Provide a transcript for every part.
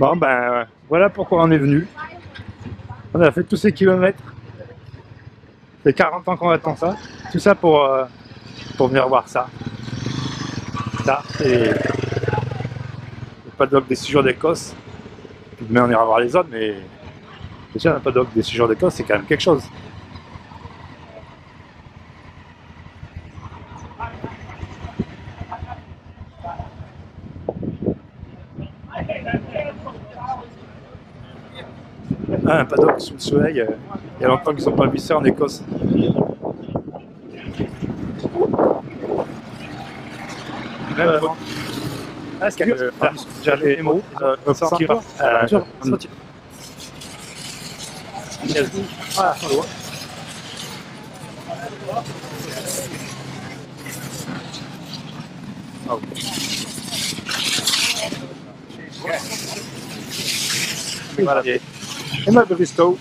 Bon, ben voilà pourquoi on est venu. On a fait tous ces kilomètres. C'est 40 ans qu'on attend ça. Tout ça pour, euh, pour venir voir ça. Ça, et le paddock des séjours d'Écosse. Mais on ira voir les autres, mais déjà un paddock des séjours d'Écosse, c'est quand même quelque chose. Ah, un paddock sous le soleil. euh, Il y a longtemps qu'ils n'ont pas vu ça en Écosse. Même Ah, est-ce que euh, ah, j'avais les mots euh, sortir, Emma Bristow.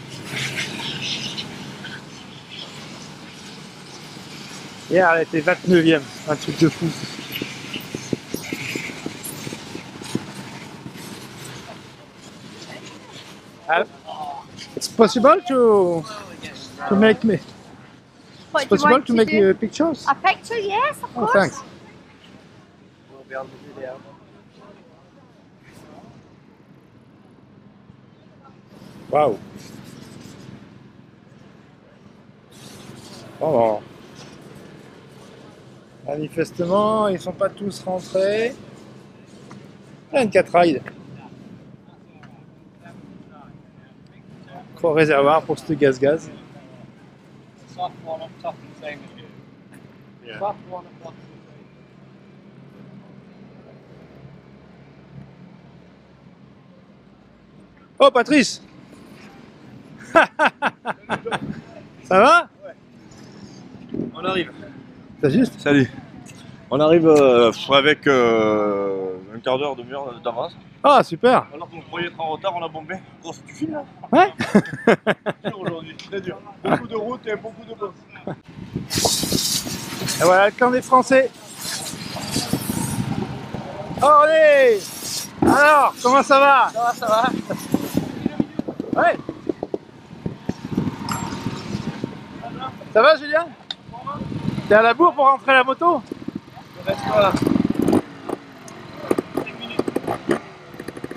Hier, elle était 29e. Un truc de fou. It's possible to to make me. What, It's possible to make do? pictures. a picture? Yes, of Oh, course. thanks. Waouh. Bon, Manifestement, ils sont pas tous rentrés. Plein de 4 rides. Trois réservoirs pour ce gaz-gaz. Yeah. Oh Patrice Ça va? On arrive. C'est juste? Salut. On arrive euh, avec euh, un quart d'heure, demi-heure d'avance. Ah super Alors qu'on croyait être en retard, on a bombé. Oh, c'est du film là? Ouais Dur aujourd'hui, très dur. Beaucoup de routes et beaucoup de bosses. Et voilà le camp des Français. Allez Alors, comment ça va? Ça va, ça va. Ouais Ça va Julien? T'es à la bourre pour rentrer la moto?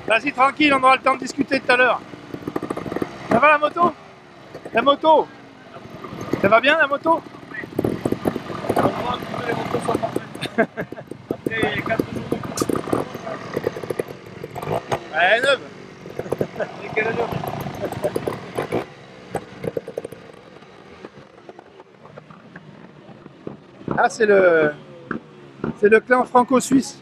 Vas-y tranquille, on aura le temps de discuter tout à l'heure. Ça va la moto? La moto? Ça va bien la moto? Après 4 jours de Elle est neuve Et quelle est l'heure Ah c'est le... C'est le clan franco-suisse.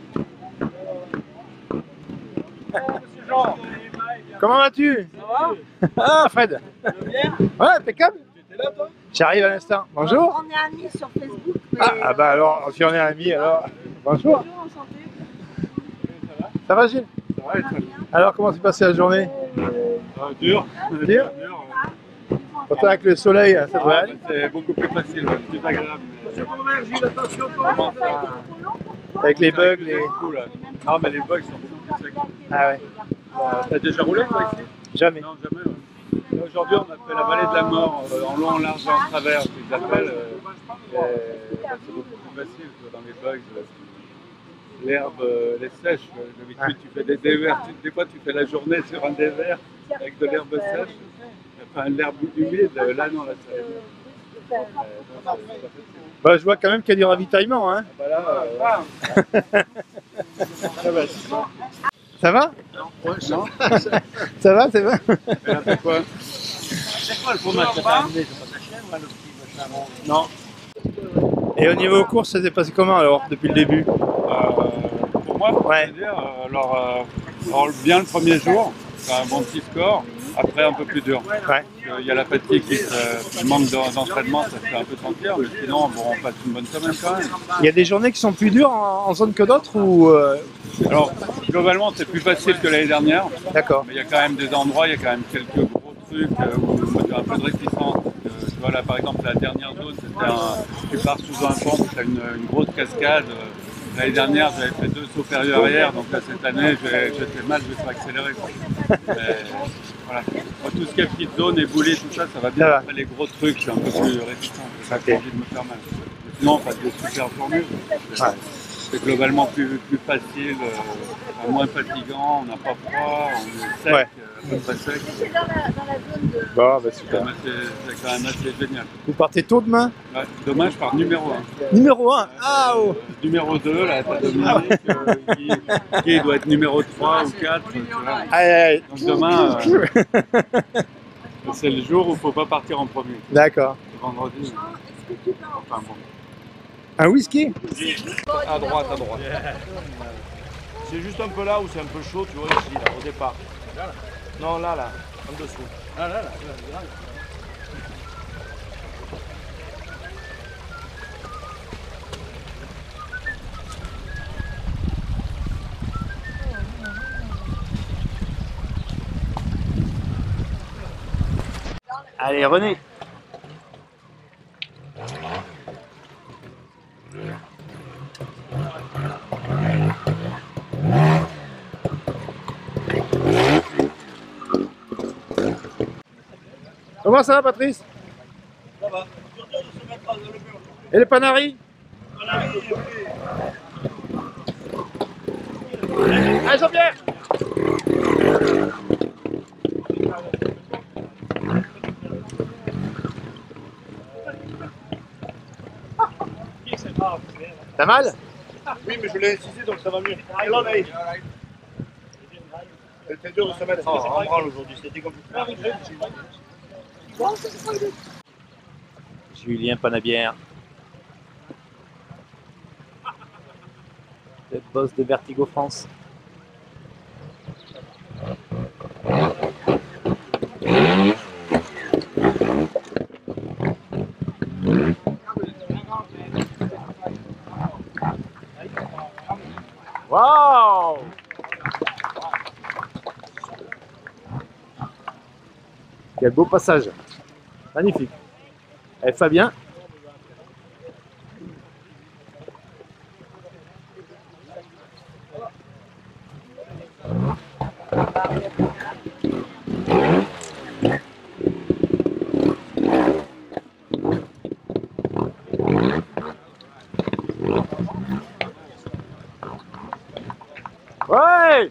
Comment vas-tu? Ça va? Ah Fred Ça va bien Ouais, impeccable J'arrive à l'instant. Bonjour On est amis sur Facebook. mais- ah, ah bah alors, si on est amis alors... Bonjour Bonjour, enchanté. Ça va Gilles? Ça va, et toi? Alors comment s'est passée la journée? Dur. Dur? Dur. Pourtant avec le soleil, ça devrait Ah, aller? C'est beaucoup plus facile, ouais, plus agréable. Avec les bugs, les... Cool. Ah, mais les bugs sont beaucoup plus secs. Ah ouais, Euh, T'as déjà roulé toi ici? Jamais. Non, jamais. ouais. Aujourd'hui, on a fait la vallée de la mort euh, en long, en large et en travers, qu'ils appellent. euh, bah, c'est beaucoup plus facile que dans les bugs. L'herbe, euh, elle est sèche. euh, D'habitude, tu fais des déserts. Tu- Des fois, tu fais la journée sur un désert avec de l'herbe sèche. Enfin, l'herbe humide. Là, non, là, ça. Bah je vois quand même qu'il y a du ravitaillement, hein. Ah, bah là, euh, ah, bah, ça. Ça va? Ça va, c'est vrai Elle a fait quoi Non. Et au niveau course, ça s'est passé comment alors, depuis le début? Euh, pour moi, Ouais. euh, alors, euh, alors, bien le premier jour, c'est un bon petit score. Après, un peu plus dur. Ouais. Parce qu'il y a la fatigue, qui se- le manque d'en- d'entraînement, ça fait un peu sentir. Mais sinon, bon, on passe une bonne semaine quand même. Il y a des journées qui sont plus dures en, en zone que d'autres ou... euh, Alors, globalement, c'est plus facile que l'année dernière. D'accord. Mais il y a quand même des endroits, il y a quand même quelques gros trucs euh, où tu as un peu de réticence. Euh, tu vois, là, par exemple, la dernière zone, c'était un, tu pars sous un pont, tu as une, une grosse cascade. euh, L'année dernière, j'avais fait deux sauts périlleux arrière, donc là, cette année, j'ai- j'étais mal, je vais pas accélérer. Mais, voilà. Moi, tout ce qui est petite zone, éboulis, tout ça, ça va bien. Ça va. Après, les gros trucs, je suis un peu plus réticent. J'ai pas envie de me faire mal. Sinon, pas de super formules. C'est- Ouais. C'est globalement plus, plus facile, euh, moins fatigant, on n'a pas froid, on est sec, Ouais. euh, à peu près sec. C'est dans la, dans la zone de. Bon, bah C'est super. quand même assez- c'est quand même assez génial. Vous partez tôt demain? Ouais, dommage par numéro 1. Numéro 1 Ah oh. numéro 2, là, t'as Dominique, euh, qui, qui doit être numéro 3 ou 4. tu vois. Aïe, aïe, Donc demain, euh, c'est le jour où il ne faut pas partir en premier. D'accord. Vendredi, enfin bon. Un whisky À droite, à droite. C'est juste un peu là où c'est un peu chaud, tu vois, ici, là, au départ. Non, là, là, en dessous. Ah, là, là, Allez, René. Comment ça va, Patrice? Ça va. Et les Panaris Allez, Jean-Pierre T'as mal? Oui, mais je l'ai incisé, donc ça va mieux. Là, C'était dur de se mettre en branle aujourd'hui, c'était compliqué. Julien Panabière. Le boss de Vertigo France. Waouh Quel beau passage. Magnifique. Eh, Fabien Ouais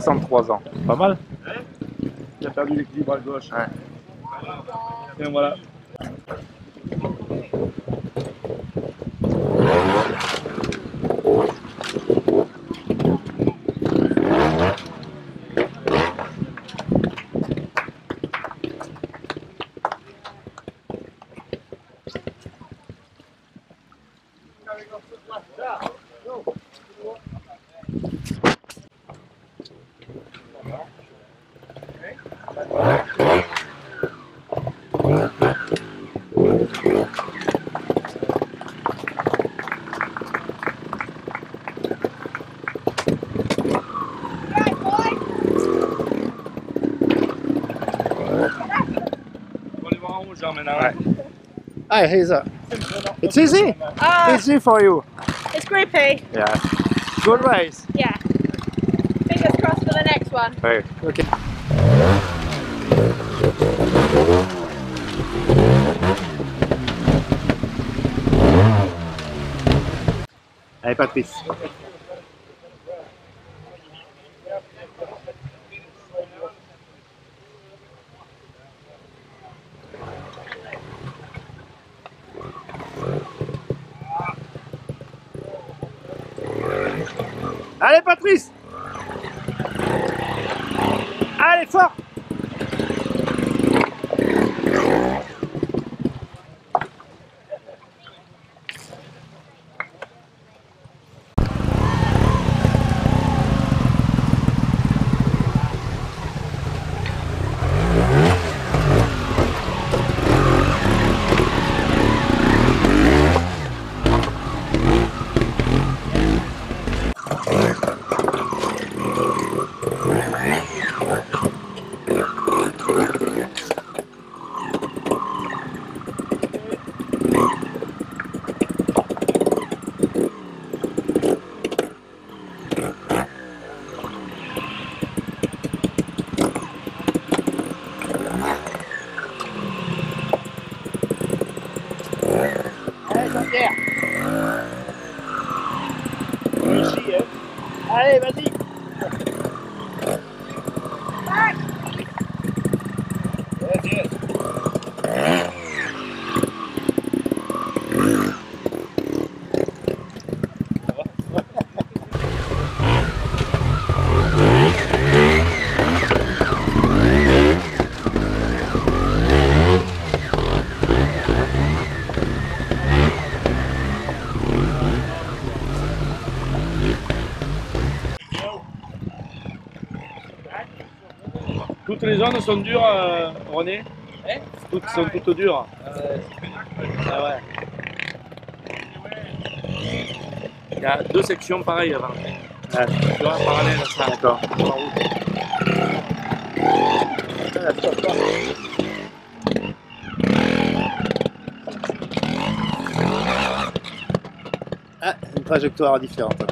63 ans. Pas mal Il a perdu l'équilibre à gauche. Ouais. Et voilà. On va aller voir en haut, Jean, maintenant. Ouais. Hi, here's a. It's easy. Ah, Easy for you. it's grippy. Yeah. Good race. Yeah. Fingers crossed for the next one. Ouais. Ok. Allez, Patrice. Allez, Patrice Allez, fort Allez, vas-y. Zones sont dures, euh, René Toutes sont toutes dures. Ah ouais. Il y a deux sections pareilles avant. Ouais. Tu vois, parallèles à ça. D'accord. Ah, une trajectoire différente.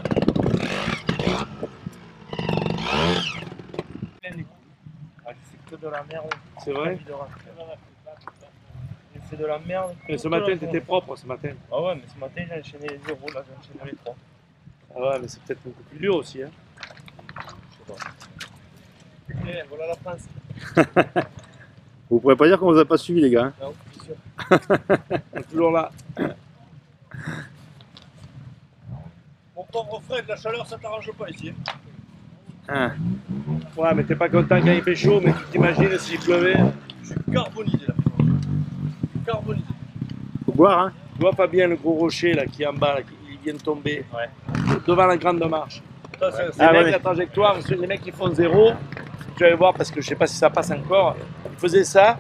C'est que de la merde. C'est vrai J'ai fait de la merde. Mais ce matin, t'étais propre ce matin. Ah ouais, mais ce matin, j'ai enchaîné les zéros, là, j'ai enchaîné les trois. Ah ouais, mais c'est peut-être beaucoup plus dur aussi. Hein. Eh, voilà la France. Vous pourrez pas dire qu'on vous a pas suivi, les gars. hein. Non, c'est sûr. On est toujours là. Mon pauvre Fred, la chaleur, ça t'arrange pas ici. Ah. Ouais, mais t'es pas content quand il fait chaud, mais tu t'imagines s'il pleuvait. Je suis carbonisé là. Carbonisé. Faut boire, hein. Tu vois Fabien, le gros rocher là qui est en bas, là, qui il vient de tomber. Ouais. Devant la grande marche. Ça, c'est- Les Ah, mecs, ouais. la trajectoire, les mecs qui font zéro, tu vas voir parce que je sais pas si ça passe encore, ils faisaient ça,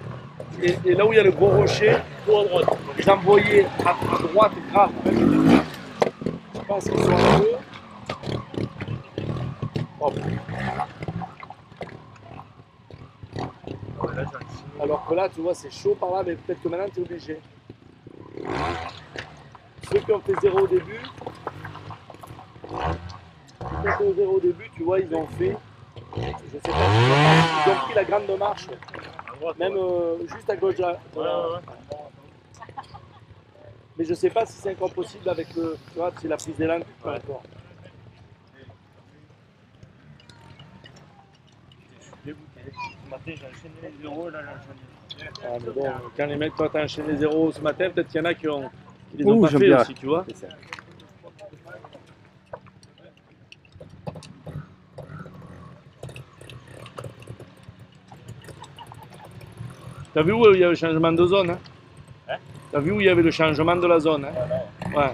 et, et là où il y a le gros rocher, tout à droite. Ils envoyaient à, à droite grave. Je pense qu'ils sont un peu. Hop. Alors que là, tu vois, c'est chaud par là, mais peut-être que maintenant tu es obligé. Ceux qui ont fait zéro au début, ceux qui ont fait zéro au début, tu vois, ils ont fait, je sais pas, ils ont pris la grande marche, même euh, juste à gauche. là, la- Mais je sais pas si c'est encore possible avec le, tu vois, c'est la prise d'élan. encore. Je suis dégoûté. Matin, j'ai enchaîné les zéros, là, j'ai enchaîné. Ah, mais bon, quand les mecs, toi, t'as enchaîné zéro ce matin, peut-être qu'il y en a qui, ont, qui les ont Ouh, pas fait bien. aussi, tu vois. T'as vu où il y a le changement de zone hein? Hein? T'as vu où il y avait le changement de la zone hein? Ouais.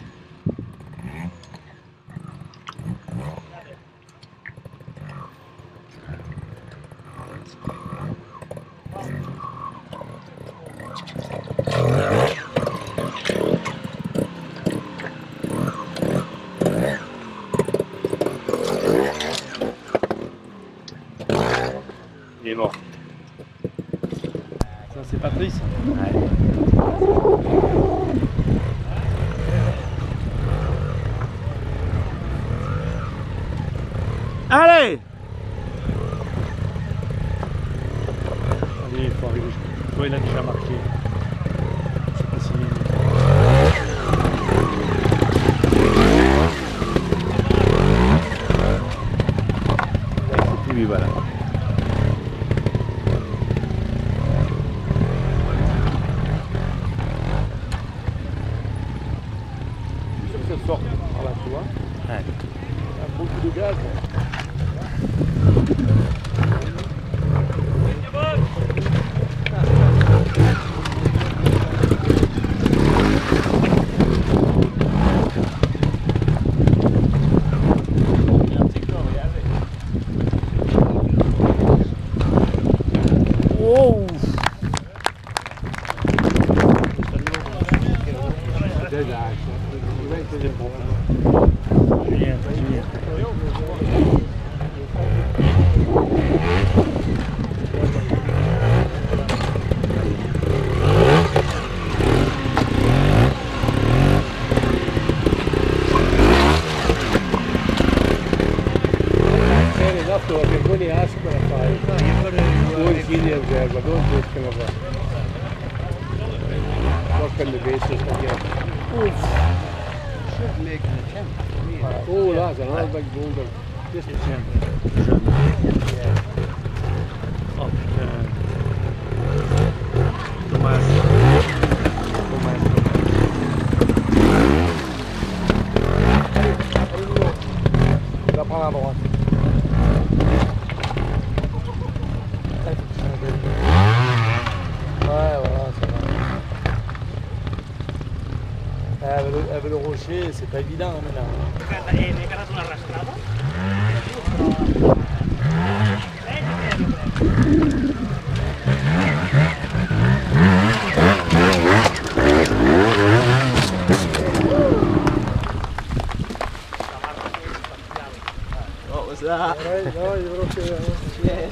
Il est mort. Ça c'est Patrice Allez Allez, il faut arriver. Tu vois, il a déjà marqué. Je sais pas si. Oui, voilà. Je suis sûr que ça sort par là, tu vois. Ouais. Il y a beaucoup de gaz. Wow Julien, Julien. esatto, che quelli ascono a fare. Due figli al gergo, dove pescano qua? Qua per le bestie sta dietro. Oh là, sono una bel bulldog. c'est simple. Oh putain. Dommage. Dommage, Tu vas prendre à droite. Là, il faut que tu changes de ligne. Ouais, voilà, c'est vrai. Ah, Avec le, c'est pas évident maintenant. Veut que- Yes.